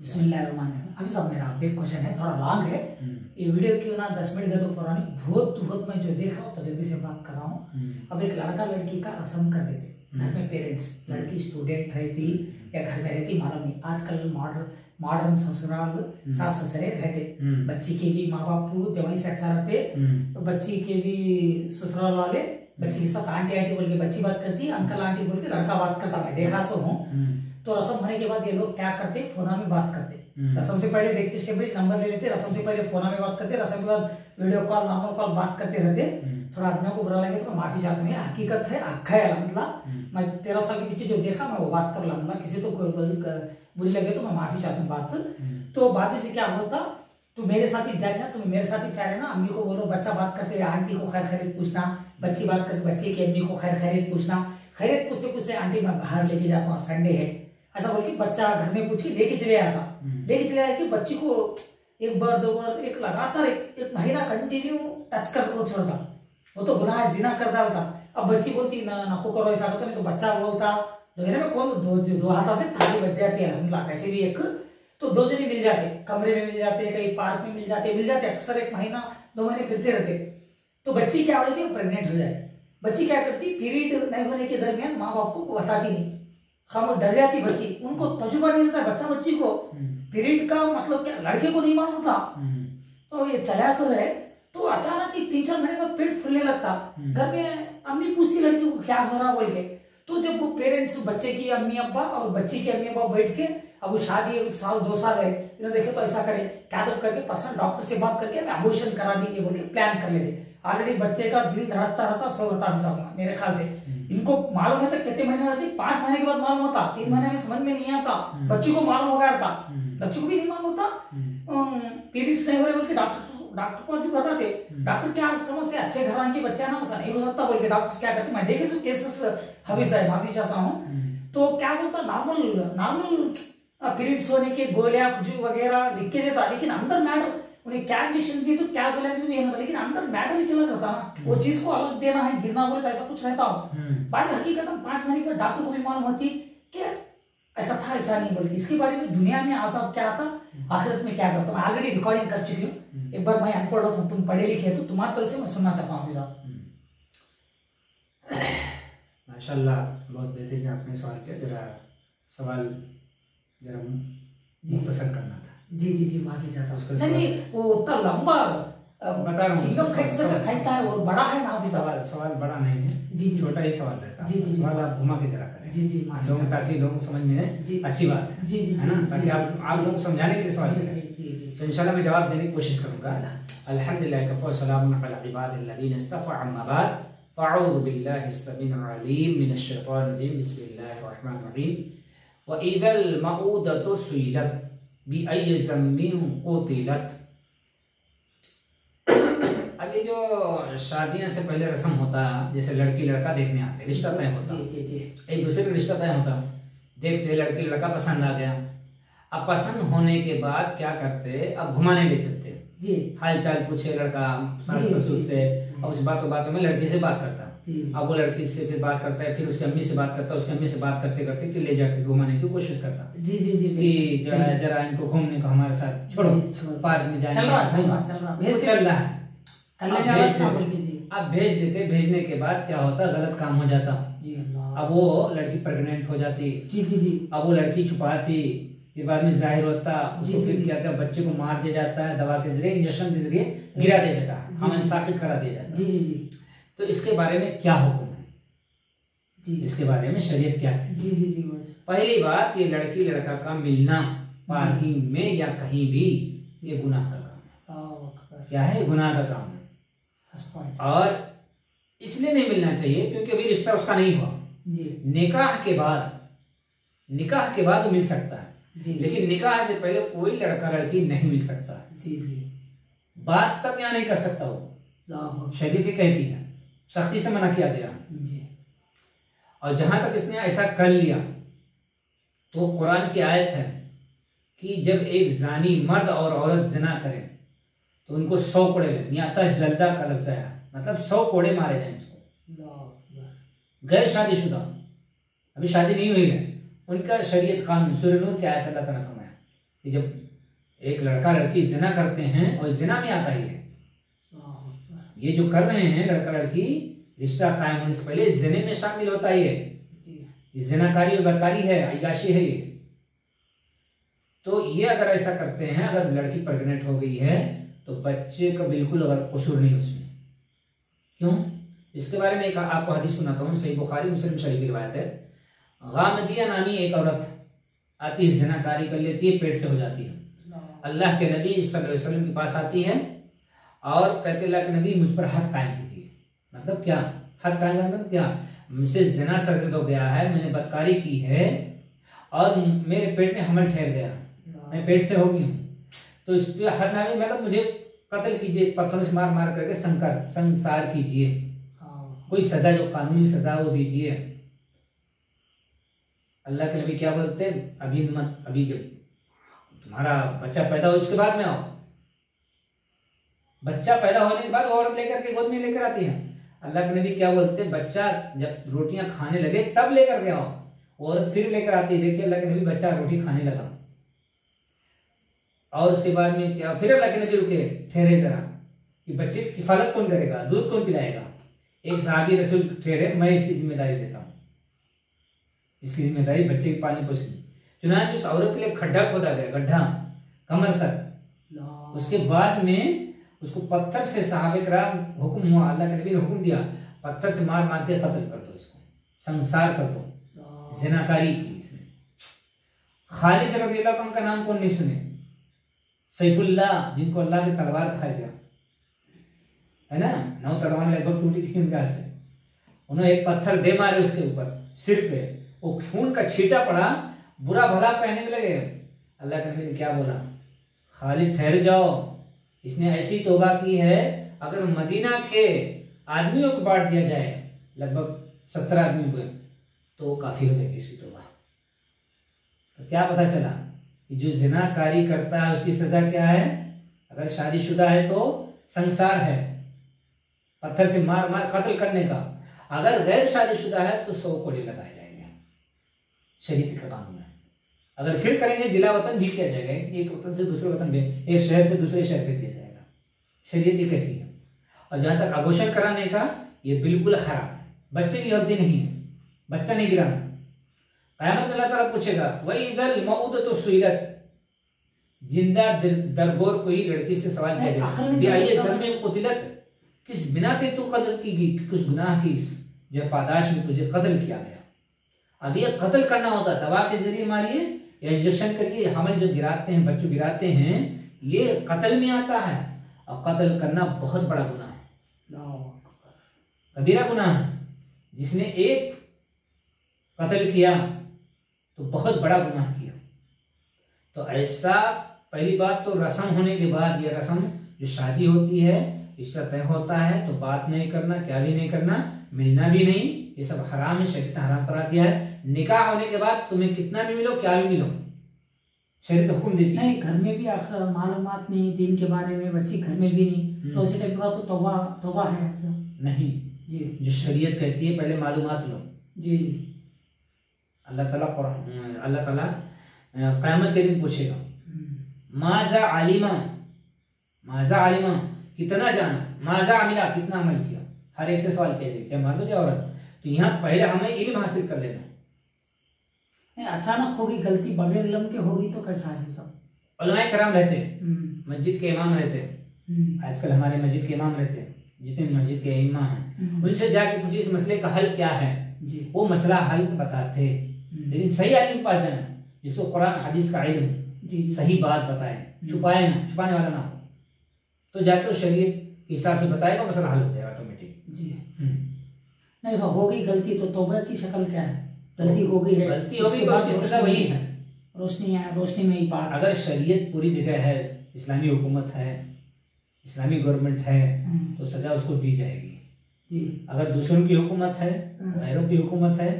अभी सब मेरा एक क्वेश्चन है थोड़ा लॉन्ग है। हम्म, ये वीडियो क्यों ना दस मिनट का तो पुरानी बहुत बहुत मैं जो देखा हूँ तजुर्बे से बात कर रहा हूँ। हम्म, अब एक लड़का लड़की का रसम कर देते घर हम्म। में पेरेंट्स लड़की स्टूडेंट रहती या घर में रहती मालूम नहीं। आजकल मॉडर्न मॉडर्न ससुराल सास ससुरे रहते। बच्ची के भी माँ बाप जवाई से अच्छा रहते। तो बच्ची के भी ससुराल वाले बच्ची के साथ आंटी आंटी बोल के बच्ची बात करती अंकल आंटी बोल के लड़का बात करता। मैं देखा सो हूँ। तो रसम होने के बाद ये लोग क्या करते फोना में बात करते हम्म, रसम से पहले देखते स्टेप नंबर ले लेते रसम से पहले फोना में बात करते रसम के बाद वीडियो कॉल नॉर्मल कॉल बात करते रहते हम्म, थोड़ा आदमियों को बुरा लगे तो मैं माफ़ी चाहता हूँ हकीकत है अक्खा है मतलब मैं तेरह साल के पीछे जो देखा मैं वो बात कर लूँगा। किसी तो बुरी लगे तो मैं माफ़ी चाहता हूँ बात। तो बाद में से क्या होता तू मेरे साथ ही जाए ना तुम मेरे साथ ही चाहे ना अम्मी को बोलो बच्चा बात करते हुए आंटी को खैर खैरियत पूछना बच्ची बात करते बच्चे की अम्मी को खैर खैरियत पूछना। खैरियत पूछते पूछते आंटी मैं बाहर लेके जाता हूँ संडे है। ऐसा बोल के बच्चा घर में पूछ के लेके चले आता हम्म, लेके चले आया कि बच्ची को एक बार दो बार एक लगातार एक, एक महीना कंटिन्यू टच कर वो छोड़ता वो तो गुनाह है, जिना कर डालता अब बच्ची बोलती ना नको करो ऐसा होता नहीं तो बच्चा बोलता। दोहरे में कौन दो दो हाथों से थाली बच जाती है अलहमदुल्ला कैसे भी एक तो दो जने मिल जाते। कमरे में मिल जाते कहीं पार्क में मिल जाते मिल जाते अक्सर एक महीना दो महीने फिरते रहते। तो बच्ची क्या होती है प्रेग्नेंट हो जाती बच्ची क्या करती पीरियड नहीं होने के दरमियान माँ बाप को बताती नहीं। हम डर जाती बच्ची। उनको तजुर्बा नहीं रहता बच्चा बच्ची को। हम्म, पीरियड का मतलब क्या? लड़के को नहीं मालूम होता। हम्म, तो ये चला सो है तो अचानक ही तीन चार महीने बाद पेट फूलने लगता। हम्म। घर में अम्मी पूछती लड़की को क्या हो रहा? बोल के। तो जब वो पेरेंट्स बच्चे की अम्मी अब्बा और बच्ची की अम्मी अब्बा बैठ के अब वो शादी एक साल दो साल है इन्होंने देखे तो ऐसा करे। क्या तो करके पर्सनल डॉक्टर से बात करके अबोशन करा देंगे बोल के प्लान कर लेते। ऑलरेडी बच्चे का दिल धड़कता रहता सो रहता मेरे ख्याल से। इनको मालूम है तो कितने महीने रहते पाँच महीने के बाद मालूम होता। तीन महीने में समझ में नहीं आता। हम्म। बच्ची को मालूम हो गया था। हम्म, बच्ची को भी नहीं मालूम होता। हम्म, पीरियड्स नहीं हो रहे बोल के डॉक्टर डॉक्टर को पास भी बताते। हम्म। डॉक्टर क्या समझते अच्छे घरान के बच्चा ना ऐसा नहीं हो सकता बोल के डॉक्टर क्या करते मैं देखे सो केसेस हमेशा है माफ़ी चाहता हूँ। हम्म, तो क्या बोलता नॉर्मल नॉर्मल पीरियड्स होने के गोलियाँ कुछ वगैरह लिख के देता। लेकिन अंदर मैटर उन्हें क्या इंजेक्शन दिए तो क्या गोलियाँ दी तो ये नहीं लेकिन अंदर मैटर ही चला रहता ना। वो चीज़ को अलग देना है गिरना बोले तो ऐसा कुछ रहता हो। हम्म, में हकीकत में पाँच महीने के डॉक्टर को भी मालूम होती कि ऐसा था ऐसा नहीं बोल। के इसके बारे में दुनिया में आजाब क्या आता आखिरत में क्या आता? तो मैं ऑलरेडी रिकॉर्डिंग कर चुकी हूँ। एक बार मैं अनपढ़ हो तुम पढ़े लिखे तो तुम्हारी तरफ़ से मैं सुनना चाहता हूँ साहब। माशाल्लाह बहुत बेहतरीन आपने सवाल किया। जरा सवाल जरा मुख्तसर करना। जी जी जी माफ़ी चाहता हूँ नहीं नहीं वो उतना लंबा बता रहा हूँ, खींचता है वो बड़ा है ना सवाल सवाल। बड़ा नहीं है जी जी छोटा ही सवाल रहता है। जी, जी, जी। सवाल आप घुमा के जरा करें। जी जी माफ़ी ताकि लोगों को समझ में अच्छी बात है जी जी है ना? ताकि आप आप लोगों को समझाने के लिए सवाल करें। तो इंशाल्लाह मैं जवाब देने की कोशिश करूँगा। अल्हम्दुलिल्लाह कफ़ा सलाम अला इबादिल्लज़ीन इस्तफ़ा अम्मा बाद। फ़अऊज़ु बिल्लाहि अस्समीउल अलीम मिनश शैतानिर रजीम बिस्मिल्लाहिर रहमानिर रहीम। व इज़ल मऊदतु सुइलत बिअय्यि क़ुतिलत अब ये जो शादियाँ से पहले रस्म होता जैसे लड़की लड़का देखने आते रिश्ता तय होता। जी जी जी। एक दूसरे का रिश्ता तय होता। देखते लड़की लड़का पसंद आ गया। अब पसंद होने के बाद क्या करते? अब घुमाने ले चलते। जी। हाल चाल पूछे लड़का सास ससुर। से और उस बातों बातों में लड़की से बात करता। अब वो लड़की से फिर बात करता है फिर उसकी अम्मी से बात करता है उसकी अम्मी से बात करते करते फिर ले जाके घुमाने की कोशिश करता। जी जी जी कि जो सही। जरा इनको घूमने को हमारे साथ छोड़ो। पार्क में जाने चल रहा चल रहा चल रहा। भेज चल रहा है। अब भेज था बोल के अब भेज देते भेजने के बाद क्या होता गलत काम हो जाता। अब वो लड़की प्रेग्नेंट हो जाती। जी जी जी। अब वो लड़की छुपाती। फिर बाद में ज़ाहिर होता उसको फिर क्या क्या बच्चे को मार दिया जाता है दवा के ज़रिए इंजेक्शन के ज़रिए गिरा दिया जाता है हमें जी। साबित करा दिया जाता है। जी जी तो इसके बारे में क्या हुक्म है? जी। इसके बारे में शरीयत क्या है? जी जी जी पहली बात ये लड़की लड़का का मिलना पार्किंग में या कहीं भी ये गुनाह का काम है। क्या है? गुनाह का काम है। और इसलिए नहीं मिलना चाहिए क्योंकि अभी रिश्ता उसका नहीं हुआ। जी। निकाह के बाद निकाह के बाद वो मिल सकता है। जी लेकिन निकाह से पहले कोई लड़का लड़की नहीं मिल सकता। जी जी। बात तक यहाँ नहीं कर सकता वो। शरीर की कहती है। सख्ती से मना किया गया। जी। और जहाँ तक इसने ऐसा कर लिया तो कुरान की आयत है कि जब एक जानी मर्द और औरत जिना करें तो उनको सौ कोड़े लें या जल्दा का लफ्ज आया। मतलब सौ कोड़े मारे जाए उसको। गैर शादीशुदा। अभी शादी नहीं हुई है। उनका शरीयत कानून सूर्य नूर की आयत अल्लाह ताला फरमाया कि जब एक लड़का लड़की जिना करते हैं और जिना में आता ही है ये जो कर रहे हैं लड़का लड़की रिश्ता कायम होने से पहले जिने में शामिल होता ही है। ये जिनाकारी और बदकारी है अयाशी है ये। तो ये अगर ऐसा करते हैं अगर लड़की प्रेग्नेंट हो गई है तो बच्चे का बिल्कुल अगर कसूर नहीं उसमें। क्यों? इसके बारे में एक आपको हदीस सुनाता हूँ सही बुखारी मुस्लिम शरीफ की रिवायत है। गामदिया नामी एक औरत। आती है जनाकारी कर लेती है पेट से हो जाती है। अल्लाह। के नबी वसल्लम के पास आती है और कहते अल्लाह के नबी मुझ पर हद कायम कीजिए। मतलब क्या? हद कायम मतलब क्या? मुझसे जना सरजद हो गया है मैंने बदकारी की है और मेरे पेट में हमल ठहर गया। मैं पेट से हो गई हूँ। तो इस पे हद नामी मतलब मुझे कत्ल कीजिए पत्थरों से मार मार करके संकर संसार कीजिए। हाँ। कोई सजा जो कानूनी सजा वो दीजिए। अल्लाह के नबी क्या बोलते हैं? अभी मत, अभी जब तुम्हारा बच्चा पैदा हो, उसके बाद में आओ। बच्चा पैदा होने के बाद औरत लेकर के गोद में लेकर आती है। अल्लाह के नबी क्या बोलते हैं? बच्चा जब रोटियाँ खाने लगे, तब लेकर के आओ। औरत फिर लेकर आती है, देखिए अल्लाह के नबी बच्चा रोटी खाने लगा। और उसके बाद में क्या, फिर अल्लाह के नबी रुके, ठहरे जरा। कि बच्चे हिफाजत कौन करेगा? दूध कौन पिलाएगा? एक साहबी रसूल ठहरे, मैं इसकी ज़िम्मेदारी लेता हूँ। इसकी ज़िम्मेदारी बच्चे की पालने पोषण चुनाच उस औरत के लिए खड्डा खोदा गया गड्ढा कमर तक उसके बाद में उसको पत्थर से साहब कराम हुक्म हुआ अल्लाह के नबी ने हुक्म दिया पत्थर से मार मार के कत्ल कर दो इसको संसार कर दो। जिनाकारी की इसने। खालिद रज़ी अल्लाह का नाम कौन नहीं सुने? सैफुल्ला जिनको अल्लाह की तलवार खा गया। है ना? नौ तलवार लगभग टूटी थी उनके हाथ से। उन्होंने एक पत्थर दे मारे उसके ऊपर सिर पे। वो खून का छीटा पड़ा, बुरा भला पहने में लगे। अल्लाह के नबी ने क्या बोला? खालिद ठहर जाओ। इसने ऐसी तोबा की है, अगर मदीना के आदमियों को बांट दिया जाए, लगभग सत्तर आदमी हुए तो काफ़ी हो जाएगी इसकी तोबा। तो क्या पता चला कि जो जिनाकारी करता है, उसकी सजा क्या है? अगर शादीशुदा है तो संसार है, पत्थर से मार मार कत्ल करने का। अगर गैर शादीशुदा है तो सौ कोड़े लगाए जाएँगे। शरीयत का कानून है। अगर फिर करेंगे जिला वतन भी किया जाएगा। एक वतन से दूसरे वतन में एक शहर से दूसरे शहर पे दिया जाएगा। शरीयत ये कहती है। और जहाँ तक आभूषण कराने का ये बिल्कुल हराम है। बच्चे की गलती नहीं है। बच्चा नहीं गिराना। कयामत अल्लाह ताला पूछेगा वही इधर मऊद तो सुईरत ज़िंदा दर- दरगोर कोई लड़की से सवाल किया जाए। जब- जब किस बिना पे तू कत्ल की गई? किस गुनाह की? जो पादाश में तुझे कत्ल किया गया। अब ये कत्ल करना होता है दवा के ज़रिए मारिए या इंजेक्शन करिए हमें जो गिराते हैं बच्चों गिराते हैं ये कत्ल में आता है। और कत्ल करना बहुत बड़ा गुनाह है। कबीरा गुनाह है। जिसने एक कत्ल किया तो बहुत बड़ा गुनाह किया। तो ऐसा पहली बात तो रस्म होने के बाद ये रस्म जो शादी होती है इसका तय होता है तो बात नहीं करना क्या भी नहीं करना मिलना भी नहीं। ये सब हराम है शरीयत ने हराम करा दिया है। निकाह होने के बाद तुम्हें कितना भी मिलो क्या भी मिलो शरीयत हुक्म देती है। नहीं घर में भी मालूमात नहीं दिन के बारे में बच्ची घर में भी नहीं। तो उसी टाइप का तो तोबा तोबा है। नहीं जी। जो शरीयत कहती है पहले मालूमात लो। जी जी। अल्लाह ताला अल्लाह ताला क़यामत के दिन पूछेगा। हम्म, माजा आलिमा माजा आलिमा कितना जाना? माजा अमिला कितना अमल किया? हर एक से सवाल किया जाएगा चाहे मर्द हो या औरत? तो यहाँ पहले हमें इल्म हासिल कर लेना नहीं, अचानक होगी गलती बगैर इल्म के होगी तो कैसा है सब? उलमाए कराम रहते हम्म, मस्जिद के इमाम रहते हम्म, आजकल हमारे मस्जिद के इमाम रहते हैं। जितने मस्जिद के इमाम हैं। हम्म, उनसे जाके पूछिए इस मसले का हल क्या है। जी। वो मसला हल बताते लेकिन सही आलिम पास जाना जिसको कुरान हदीस का इल्म सही बात बताए। छुपाए ना छुपाने वाला ना हो। तो जाके वो शरीयत के हिसाब से बताएगा मसला हल हो जाएगा। जी नहीं सर हो गई गलती तो तौबा की शक्ल क्या है? गलती हो गई है गलती हो गई तो रोशनी वही है। रोशनी है रोशनी में ही बात अगर शरीयत पूरी जगह है इस्लामी हुकूमत है इस्लामी गवर्नमेंट है हम्म, तो सजा उसको दी जाएगी। जी। अगर दूसरों की हुकूमत है हम्म। गैरों की हुकूमत है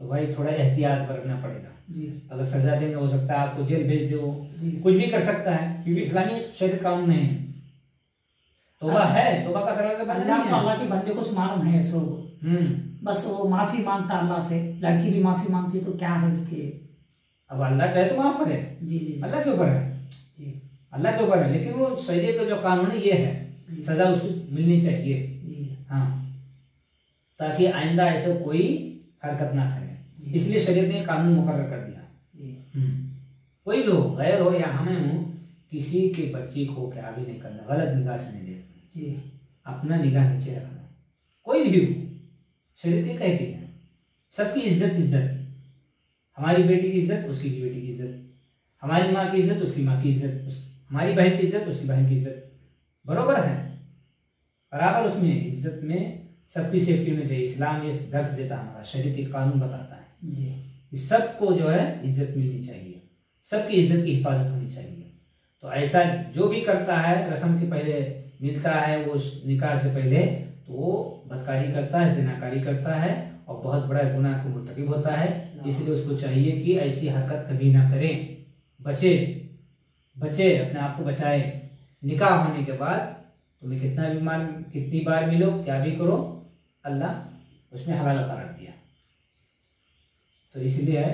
तो भाई थोड़ा एहतियात बरतना पड़ेगा। जी। अगर सजा देंगे हो सकता है आपको जेल भेज दो कुछ भी कर सकता है क्योंकि इस्लामी शरीर कानून नहीं है। तोबा है। तोबा का दरवाज़ा बंद नहीं है। अल्लाह के बंदे को मालूम है सो हम्म। बस वो माफ़ी माँगता अल्लाह से। लड़की भी माफ़ी मांगती तो क्या है इसके? अब अल्लाह चाहे तो माफ़ करे। जी जी अल्लाह के ऊपर है। जी। अल्लाह के ऊपर है लेकिन वो शरीय का जो कानून है ये है। सजा उसको मिलनी चाहिए। जी। हाँ। ताकि आइंदा ऐसे कोई हरकत ना करे। इसलिए शरीयत ने कानून मुकर्र कर दिया। जी। हम्म। कोई भी हो गैर हो या हमें हो किसी के बच्चे को क्या भी नहीं करना गलत निगाह से नहीं देखना जी अपना निगाह नीचे रखना। कोई भी हो ये कहती है सबकी इज़्ज़त इज़्ज़त हमारी बेटी की इज़्ज़त उसकी भी बेटी की इज़्ज़त। हमारी माँ की इज़्ज़त उसकी माँ की इज़्ज़त। उस, हमारी बहन की इज़्ज़त उसकी बहन की इज़्ज़त। बरोबर है। बराबर उसमें इज़्ज़त में सबकी सेफ्टी होनी चाहिए इस्लाम ये दर्ज देता है हमारा शरीयत कानून बताता है जी। कि सबको जो है इज़्ज़त मिलनी चाहिए। सबकी इज़्ज़त की हिफाजत होनी चाहिए। तो ऐसा जो भी करता है रस्म के पहले मिलता है वो उस निकाह से पहले तो वो बदकारी करता है जिनाकारी करता है और बहुत बड़ा गुनाह को मुर्तकब होता है। इसलिए उसको चाहिए कि ऐसी हरकत कभी ना करें। बचे बचे अपने आप को बचाए। निकाह होने के बाद तुम्हें कितना भी मान कितनी बार मिलो क्या भी करो अल्लाह उसमें हलाल करार दिया। तो इसलिए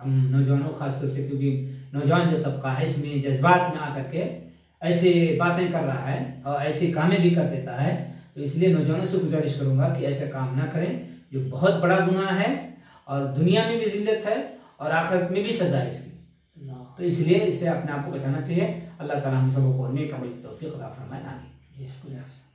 हम नौजवानों खासतौर से क्योंकि नौजवान जो तबका है इसमें जज्बात में आकर के ऐसे बातें कर रहा है और ऐसे कामें भी कर देता है तो इसलिए नौजवानों से गुजारिश करूँगा कि ऐसे काम ना करें जो बहुत बड़ा गुनाह है और दुनिया में भी जिल्लत है और आखिरत में भी सजा है इसकी। तो इसलिए इससे अपने आप को बचाना चाहिए। अल्लाह ताला हम सबको नेक अमल की तौफीक अता फरमाए आमीन।